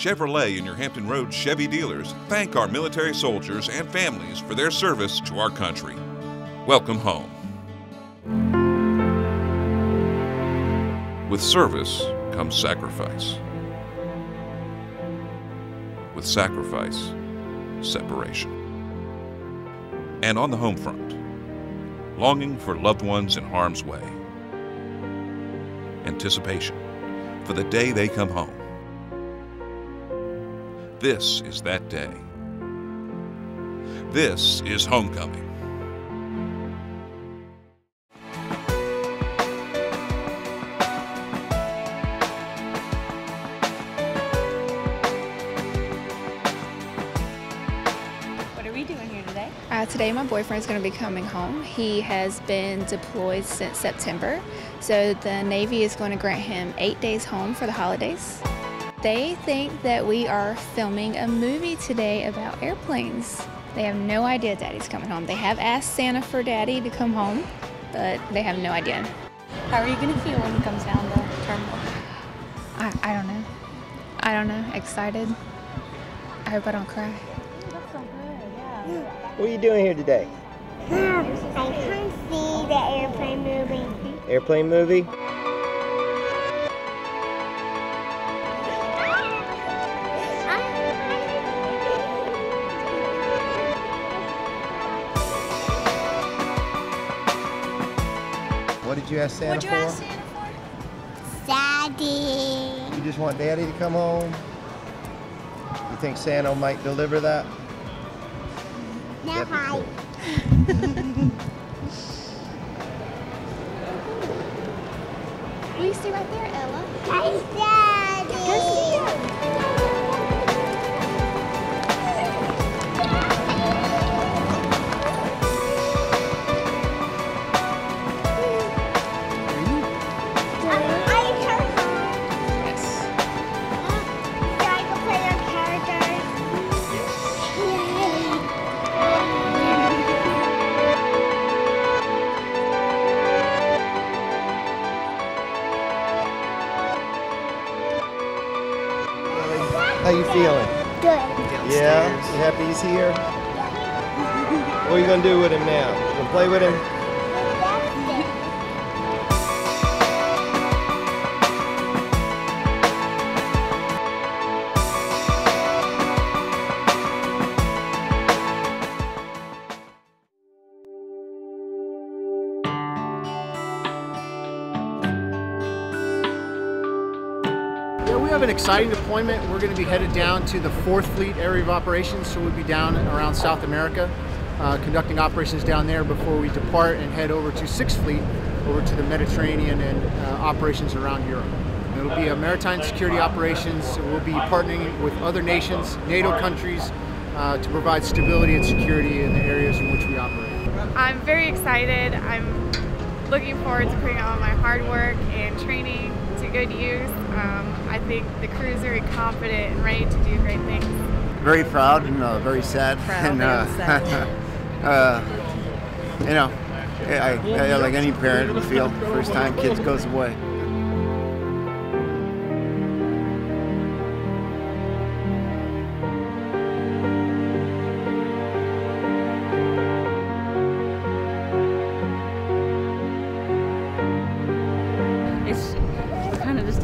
Chevrolet and your Hampton Road Chevy dealers thank our military soldiers and families for their service to our country. Welcome home. With service comes sacrifice. With sacrifice, separation. And on the home front, longing for loved ones in harm's way. Anticipation for the day they come home. This is that day. This is homecoming. What are we doing here today? Uh, today, my boyfriend is going to be coming home. He has been deployed since September, so the Navy is going to grant him eight days home for the holidays. They think that we are filming a movie today about airplanes. They have no idea Daddy's coming home. They have asked Santa for Daddy to come home, but they have no idea. How are you going to feel when he comes down the terminal? I, I don't know. I don't know. Excited. I hope I don't cry. What are you doing here today? I can't see the airplane moving. Airplane movie? You ask Santa What'd you for? ask Santa for? Daddy. You just want Daddy to come home? You think Santa might deliver that? No, That'd be hi. cool. Will you stay right there, Ella? Hi, Daddy. How you feeling? Good. Yeah? You happy he's here? What are you gonna do with him now? You gonna play with him? Exciting deployment. We're going to be headed down to the 4th Fleet area of operations, so we'll be down around South America, uh, conducting operations down there before we depart and head over to 6th Fleet, over to the Mediterranean and uh, operations around Europe. It'll be a maritime security operations. We'll be partnering with other nations, NATO countries, uh, to provide stability and security in the areas in which we operate. I'm very excited. I'm looking forward to putting all my hard work and training to good use. Um, I think the crew is very confident and ready to do great things. very proud and uh, very sad. Proud and, and uh, you know, I, I, like any parent would feel first time kids goes away.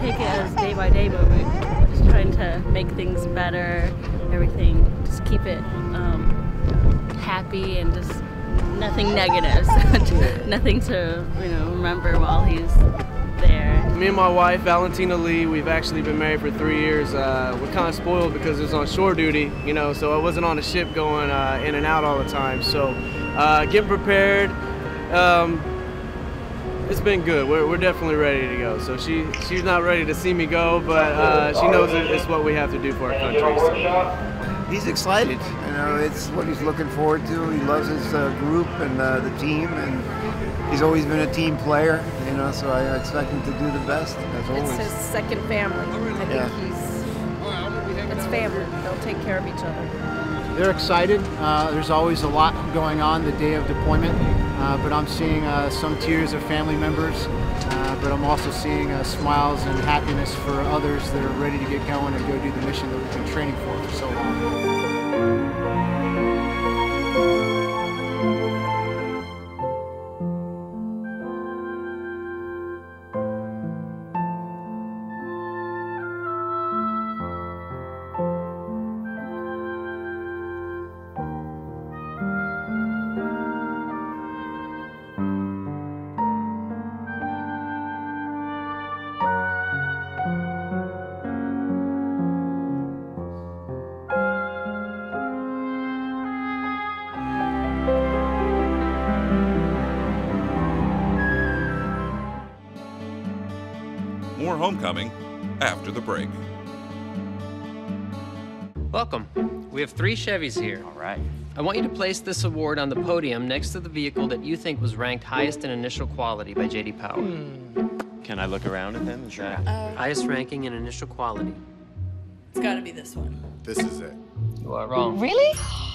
Take it as day by day, but we're just trying to make things better, everything, just keep it um, happy and just nothing negatives, nothing to you know remember while he's there. Me and my wife, Valentina Lee, we've actually been married for three years. Uh, we're kind of spoiled because it was on shore duty, you know, so I wasn't on a ship going uh, in and out all the time. So uh, getting prepared, um, it's been good. We're, we're definitely ready to go. So she she's not ready to see me go, but uh, she knows it- it's what we have to do for our country. So. He's excited. You know, it's what he's looking forward to. He loves his uh, group and uh, the team, and he's always been a team player. You know, so I expect him to do the best as always. It's his second family. I think Yeah. he's, it's family. They'll take care of each other. They're excited. Uh, there's always a lot going on the day of deployment, uh, but I'm seeing uh, some tears of family members, uh, but I'm also seeing uh, smiles and happiness for others that are ready to get going and go do the mission that we've been training for for so long. More homecoming after the break. Welcome. We have three Chevys here. All right. I want you to place this award on the podium next to the vehicle that you think was ranked highest in initial quality by J.D. Power. Hmm. Can I look around at them? Is that- uh, Highest ranking in initial quality. It's gotta be this one. This is it. You are wrong. Really?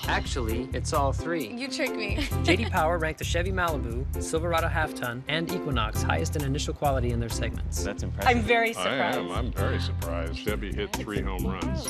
Actually, it's all three. You tricked me. J.D. Power ranked the Chevy Malibu, Silverado Half Ton, and Equinox highest in initial quality in their segments. That's impressive. I'm very surprised. I surprised. am. I'm very surprised. Chevy hit three home runs.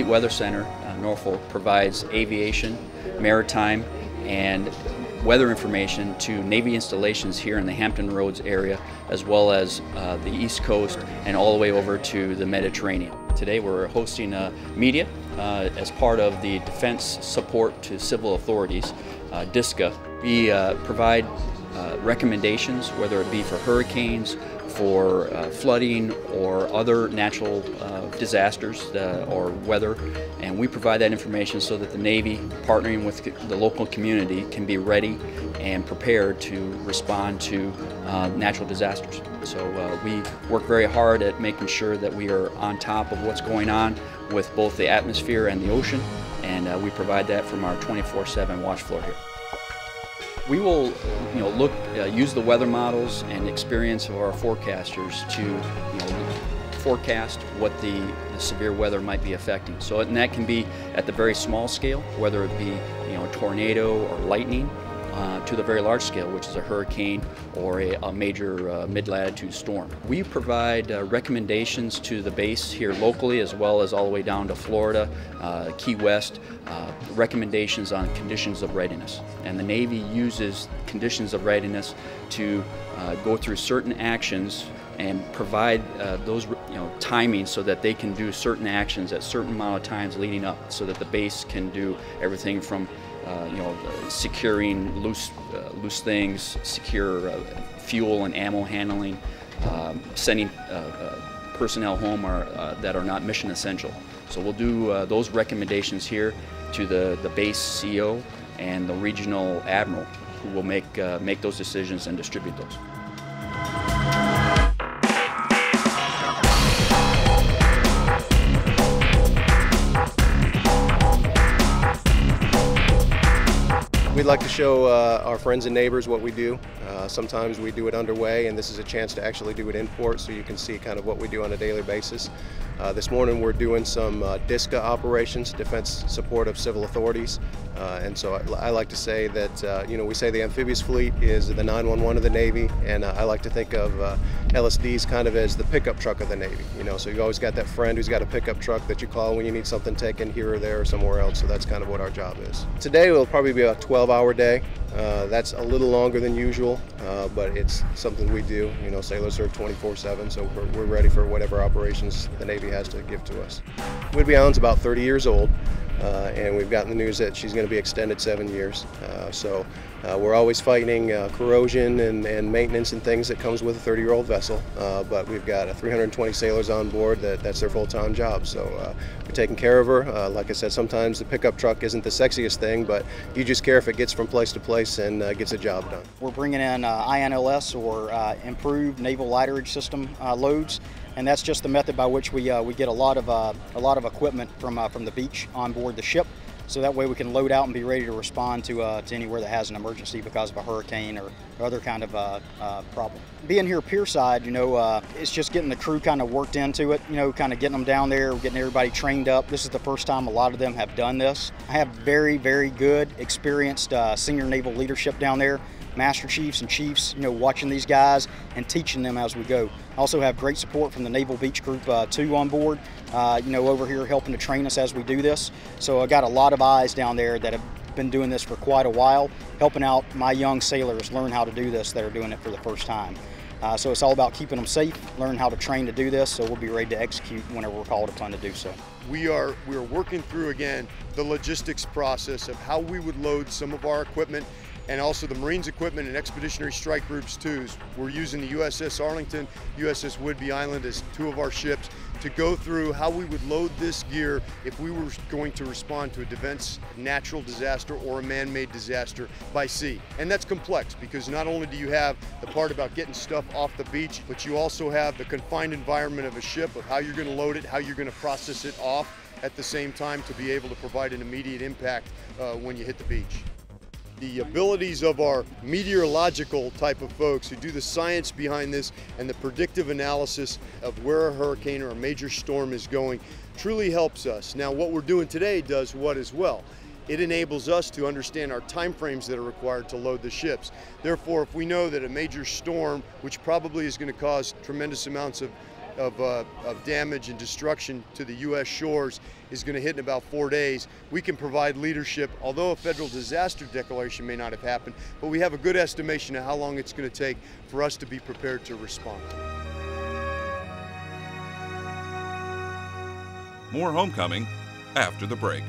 Fleet Weather Center, uh, Norfolk, provides aviation, maritime, and weather information to Navy installations here in the Hampton Roads area, as well as uh, the East Coast and all the way over to the Mediterranean. Today we're hosting uh, media uh, as part of the Defense Support to Civil Authorities, uh, DSCA. We uh, provide uh, recommendations, whether it be for hurricanes, for uh, flooding, or other natural uh, disasters uh, or weather, and we provide that information so that the Navy, partnering with the local community, can be ready and prepared to respond to natural disasters. So we work very hard at making sure that we are on top of what's going on with both the atmosphere and the ocean, and uh, we provide that from our 24/7 watch floor here. We will, you know, look, uh, use the weather models and experience of our forecasters to, you know, forecast what the, the severe weather might be affecting. So, and that can be at the very small scale, whether it be, you know, a tornado or lightning, uh, to the very large scale, which is a hurricane or a, a major uh, mid-latitude storm. We provide uh, recommendations to the base here locally, as well as all the way down to Florida, uh, Key West, uh, recommendations on conditions of readiness. And the Navy uses conditions of readiness to go through certain actions and provide those you know timing so that they can do certain actions at certain amount of times leading up so that the base can do everything from uh, you know securing loose uh, loose things secure uh, fuel and ammo handling um, sending uh, uh, personnel home are, that are not mission essential so we'll do those recommendations here to the, the base CO and the regional admiral who will make make those decisions and distribute those. Like to show uh, our friends and neighbors what we do. Uh, sometimes we do it underway, and this is a chance to actually do it in port so you can see kind of what we do on a daily basis. Uh, this morning we're doing some uh, DSCA operations, Defense Support of Civil Authorities. Uh, and so I, I like to say that, uh, you know, we say the amphibious fleet is the 911 of the Navy, and uh, I like to think of uh, LSDs kind of as the pickup truck of the Navy. You know, so you've always got that friend who's got a pickup truck that you call when you need something taken here or there or somewhere else. So that's kind of what our job is. Today will probably be a 12-hour day. Uh, that's a little longer than usual, uh, but it's something we do. You know, sailors serve 24/7, so we're, we're ready for whatever operations the Navy has to give to us. Whidbey Island's about 30 years old. Uh, and we've gotten the news that she's going to be extended seven years. Uh, so uh, we're always fighting uh, corrosion and, and, maintenance and things that comes with a 30-year-old vessel, uh, but we've got 320 sailors on board that that's their full-time job. So uh, we're taking care of her. Like I said, sometimes the pickup truck isn't the sexiest thing, but you just care if it gets from place to place and gets a job done. We're bringing in INLS or improved naval lighterage system loads and that's just the method by which we, uh, we get a lot of uh, a lot of equipment from uh, from the beach on board the ship so that way we can load out and be ready to respond to, to anywhere that has an emergency because of a hurricane or, or other kind of problem. Being here pierside, you know, it's just getting the crew kind of worked into it, you know, kind of getting them down there, getting everybody trained up. This is the first time a lot of them have done this. I have very, very good, experienced senior naval leadership down there master chiefs and chiefs, you know, watching these guys and teaching them as we go. Also have great support from the Naval Beach Group uh, 2 on board, uh, you know, over here helping to train us as we do this. So I got a lot of eyes down there that have been doing this for quite a while, helping out my young sailors learn how to do this that are doing it for the first time. Uh, so it's all about keeping them safe, learn how to train to do this, so we'll be ready to execute whenever we're called upon to do so. We are we are working through again the logistics process of how we would load some of our equipment and also the Marines equipment and Expeditionary Strike Groups 2s. We're using the USS Arlington, USS Whidbey Island as two of our ships to go through how we would load this gear if we were going to respond to a defense natural disaster or a man-made disaster by sea. And that's complex because not only do you have the part about getting stuff off the beach, but you also have the confined environment of a ship of how you're going to load it, how you're going to process it off at the same time to be able to provide an immediate impact uh, when you hit the beach the abilities of our meteorological type of folks who do the science behind this and the predictive analysis of where a hurricane or a major storm is going truly helps us. Now what we're doing today does what as well. It enables us to understand our time frames that are required to load the ships. Therefore, if we know that a major storm, which probably is going to cause tremendous amounts of of, uh, of damage and destruction to the U.S. shores is going to hit in about four days. We can provide leadership, although a federal disaster declaration may not have happened, but we have a good estimation of how long it's going to take for us to be prepared to respond. More homecoming after the break.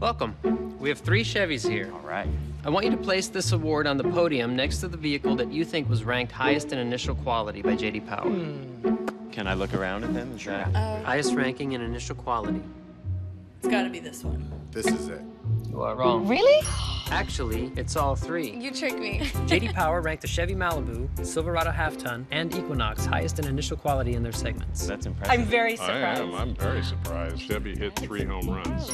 Welcome. We have three Chevys here. All right. I want you to place this award on the podium next to the vehicle that you think was ranked highest in initial quality by J.D. Power. Hmm. Can I look around at them? Sure. Uh, highest ranking in initial quality. It's got to be this one. This is it. You are wrong. Really? Actually, it's all three. You tricked me. J.D. Power ranked the Chevy Malibu, Silverado Half Ton, and Equinox highest in initial quality in their segments. That's impressive. I'm very surprised. I am. I'm very surprised. Chevy hit three home runs.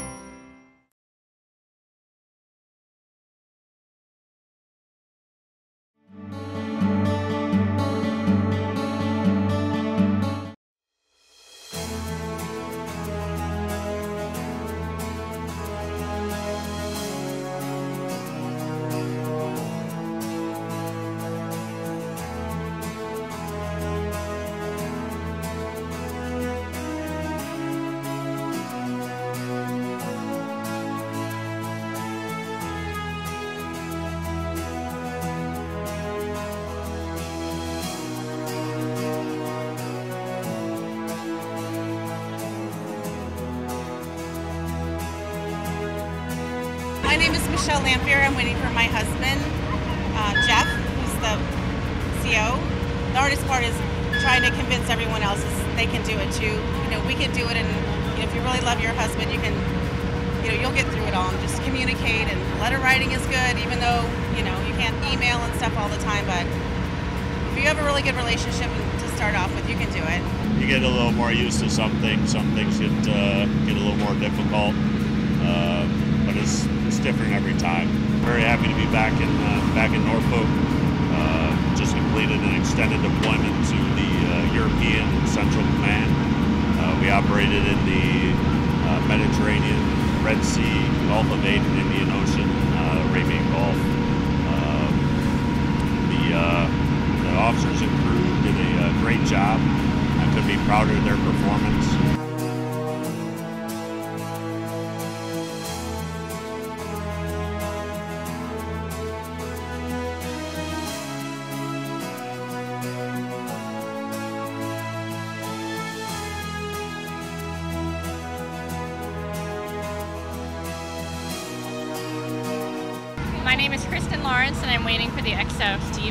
Michelle Lampier. I'm waiting for my husband, uh, Jeff, who's the CEO. The hardest part is trying to convince everyone else they can do it too. You know, we can do it, and you know, if you really love your husband, you can, you know, you'll get through it all. And just communicate. And letter writing is good, even though you know you can't email and stuff all the time. But if you have a really good relationship to start off with, you can do it. You get a little more used to some things. Some things get uh, get a little more difficult. Uh, different every time. Very happy to be back in uh, back in Norfolk. Uh, just completed an extended deployment to the uh, European Central Command. Uh, we operated in the uh, Mediterranean, Red Sea, Gulf of Aden, Indian Ocean, uh, Arabian Gulf. the, the officers and crew did a great job. I couldn't be prouder of their performance.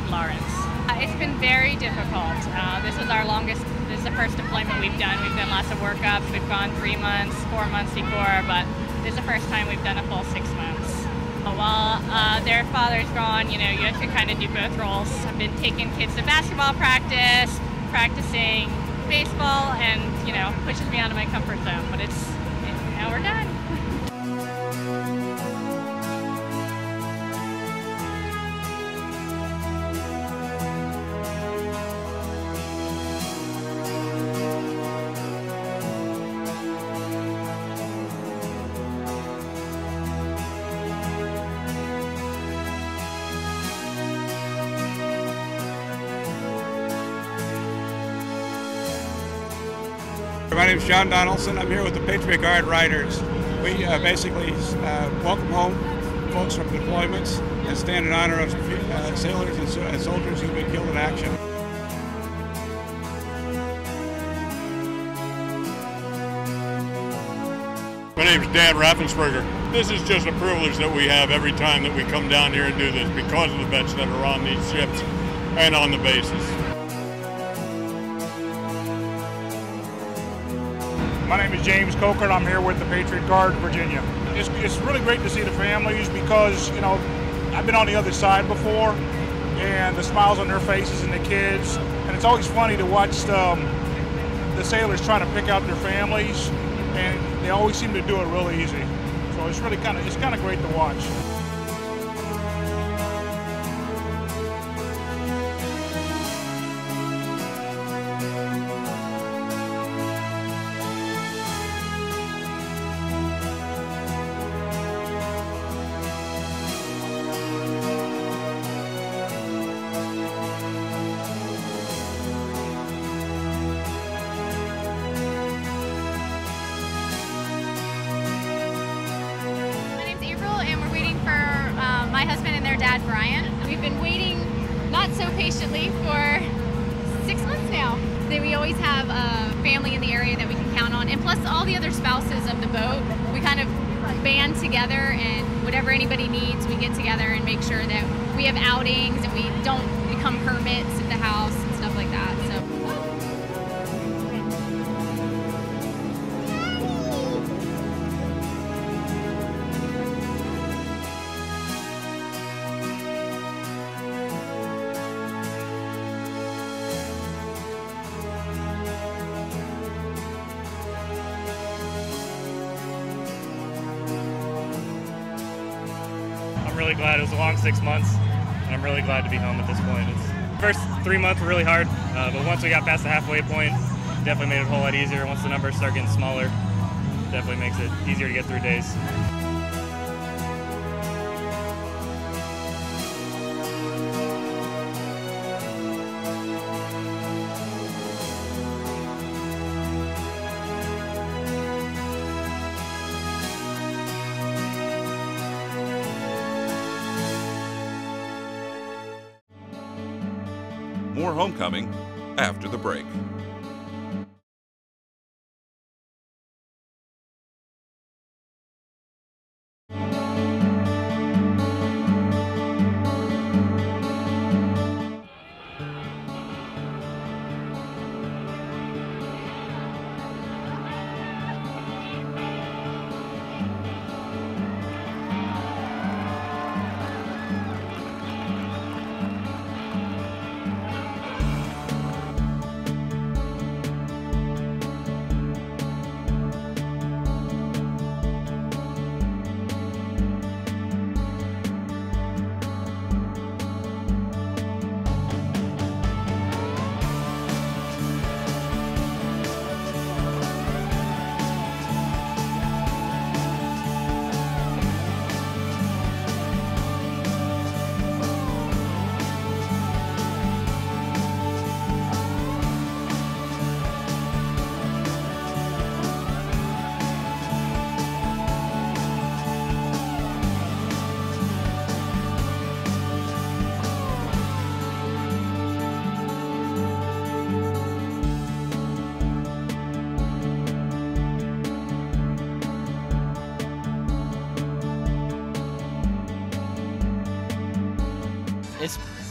Lawrence. Uh, it's been very difficult. Uh, this is our longest, this is the first deployment we've done. We've done lots of workups. We've gone three months, four months before, but this is the first time we've done a full six months. While uh, their father's gone, you know, you have to kind of do both roles. I've been taking kids to basketball practice, practicing baseball, and, you know, pushes me out of my comfort zone. But it's, it, now we're done. John Donaldson. I'm here with the Patriot Guard Riders. We uh, basically uh, welcome home folks from deployments and stand in honor of uh, sailors and, so- and soldiers who've been killed in action. My name is Dan Raffensperger. This is just a privilege that we have every time that we come down here and do this because of the vets that are on these ships and on the bases. My name is James Coker, and I'm here with the Patriot Guard, Virginia. It's, it's really great to see the families because, you know, I've been on the other side before, and the smiles on their faces and the kids, and it's always funny to watch um, the sailors trying to pick out their families, and they always seem to do it really easy. So it's really kind of it's kind of great to watch. Anybody needs, we get together and make sure that we have outings and we don't become hermits the six months, and I'm really glad to be home at this point. It's first three months were really hard, uh, but once we got past the halfway point, definitely made it a whole lot easier. Once the numbers start getting smaller, definitely makes it easier to get through days. Homecoming after the break.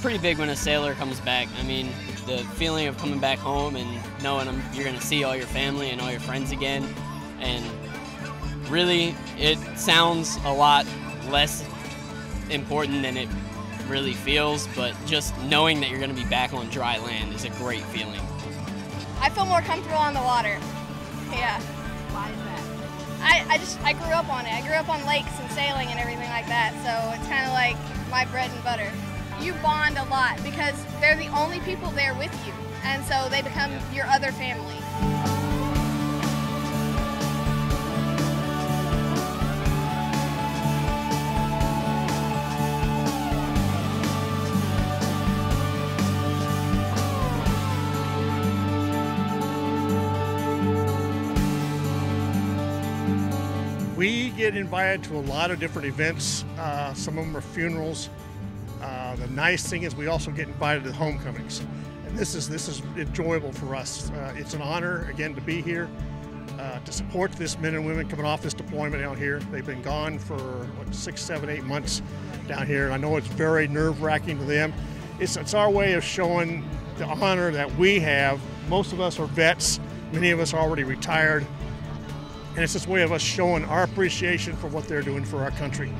Pretty big when a sailor comes back. I mean, the feeling of coming back home and knowing I'm, you're going to see all your family and all your friends again. And really, it sounds a lot less important than it really feels, but just knowing that you're going to be back on dry land is a great feeling. I feel more comfortable on the water. Yeah. Why is that? I, I just I grew up on it. I grew up on lakes and sailing and everything like that, so it's kind of like my bread and butter. You bond a lot because they're the only people there with you, and so they become your other family. We get invited to a lot of different events. Uh, some of them are funerals. Nice thing is we also get invited to homecomings, and this is this is enjoyable for us. Uh, it's an honor again to be here uh, to support this men and women coming off this deployment out here. They've been gone for what six, seven, eight months down here. I know it's very nerve-wracking to them. It's it's our way of showing the honor that we have. Most of us are vets. Many of us are already retired. And it's this way of us showing our appreciation for what they're doing for our country.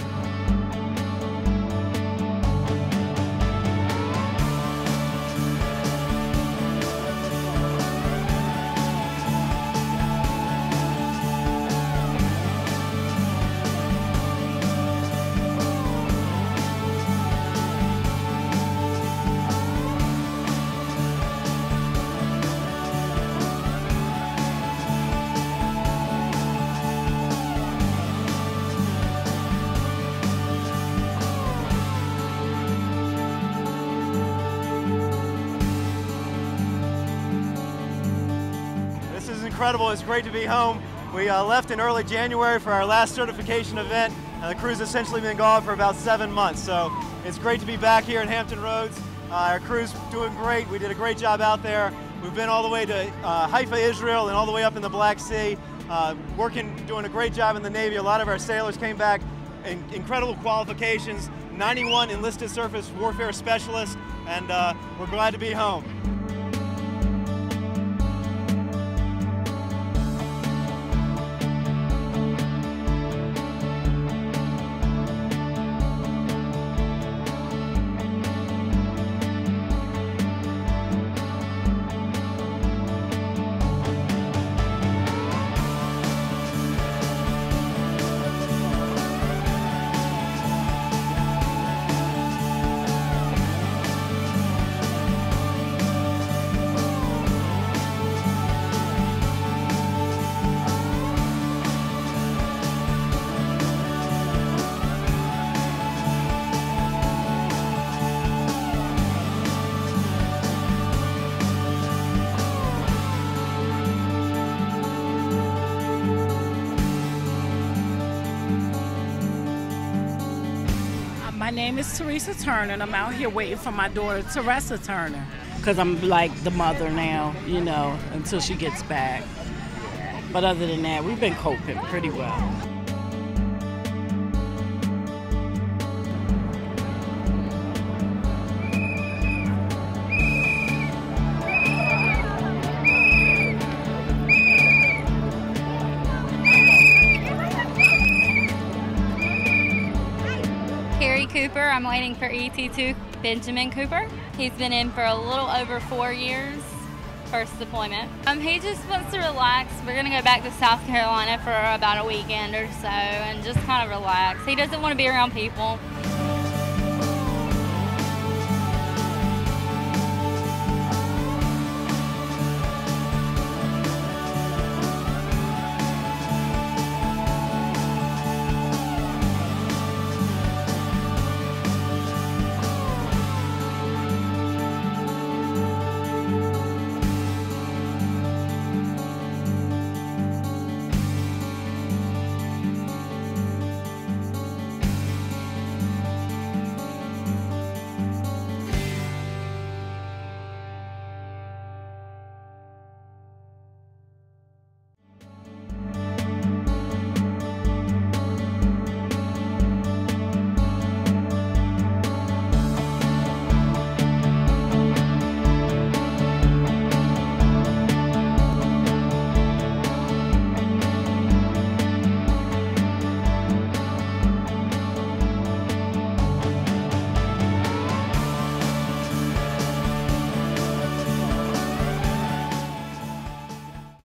It's great to be home. We uh, left in early January for our last certification event, and the crew's essentially been gone for about seven months. So it's great to be back here in Hampton Roads. Uh, our crew's doing great. We did a great job out there. We've been all the way to uh, Haifa, Israel, and all the way up in the Black Sea, uh, working, doing a great job in the Navy. A lot of our sailors came back in incredible qualifications, 91 enlisted surface warfare specialists, and uh, we're glad to be home. Name is Teresa Turner, and I'm out here waiting for my daughter, Teresa Turner, because I'm like the mother now, you know, until she gets back. But other than that, we've been coping pretty well. I'm waiting for ET2 Benjamin Cooper. He's been in for a little over four years, first deployment. Um, he just wants to relax. We're to go back to South Carolina for about a weekend or so and just kind of relax. He doesn't want to be around people.